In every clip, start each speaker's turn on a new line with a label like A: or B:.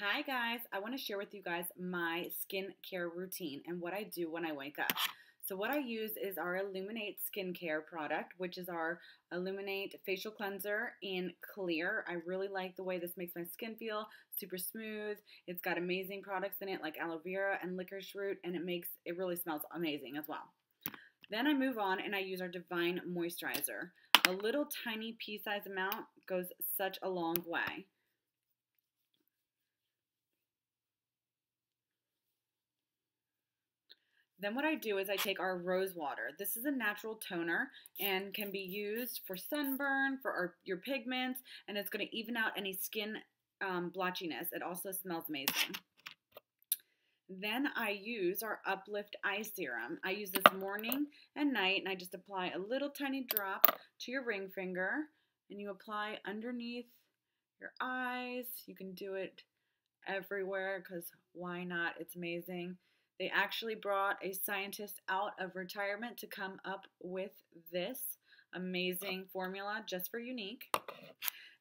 A: Hi guys, I want to share with you guys my skincare routine and what I do when I wake up. So what I use is our Illuminate skincare product, which is our Illuminate facial cleanser in clear. I really like the way this makes my skin feel super smooth. It's got amazing products in it like aloe vera and licorice root and it makes it really smells amazing as well. Then I move on and I use our Divine Moisturizer. A little tiny pea size amount goes such a long way. Then what I do is I take our rose water. This is a natural toner and can be used for sunburn, for our, your pigments, and it's going to even out any skin um, blotchiness. It also smells amazing. Then I use our Uplift Eye Serum. I use this morning and night, and I just apply a little tiny drop to your ring finger, and you apply underneath your eyes. You can do it everywhere because why not? It's amazing. They actually brought a scientist out of retirement to come up with this amazing formula just for Younique.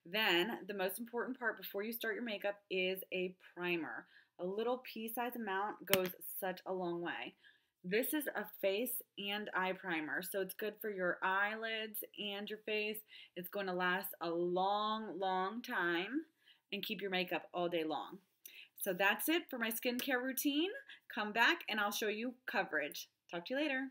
A: Then, the most important part before you start your makeup is a primer. A little pea-size amount goes such a long way. This is a face and eye primer, so it's good for your eyelids and your face. It's going to last a long, long time and keep your makeup all day long. So that's it for my skincare routine. Come back and I'll show you coverage. Talk to you later.